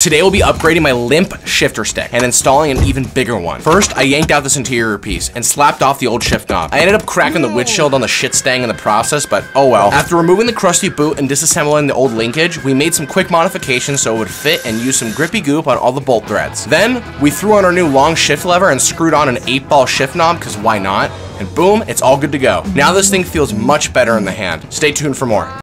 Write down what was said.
Today we'll be upgrading my limp shifter stick and installing an even bigger one. First, I yanked out this interior piece and slapped off the old shift knob. I ended up cracking the windshield on the shit stang in the process, but oh well. After removing the crusty boot and disassembling the old linkage, we made some quick modifications so it would fit and used some grippy goop on all the bolt threads. Then, we threw on our new long shift lever and screwed on an 8 ball shift knob, cause why not? And boom, it's all good to go. Now this thing feels much better in the hand. Stay tuned for more.